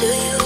do you.